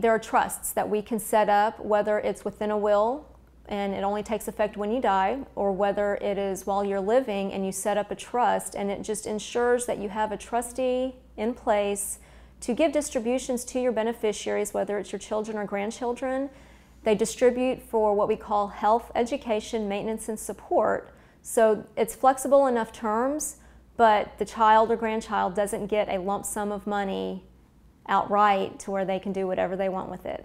There are trusts that we can set up, whether it's within a will and it only takes effect when you die, or whether it is while you're living and you set up a trust and it just ensures that you have a trustee in place to give distributions to your beneficiaries, whether it's your children or grandchildren. They distribute for what we call health, education, maintenance, and support. So it's flexible enough terms, but the child or grandchild doesn't get a lump sum of money outright to where they can do whatever they want with it.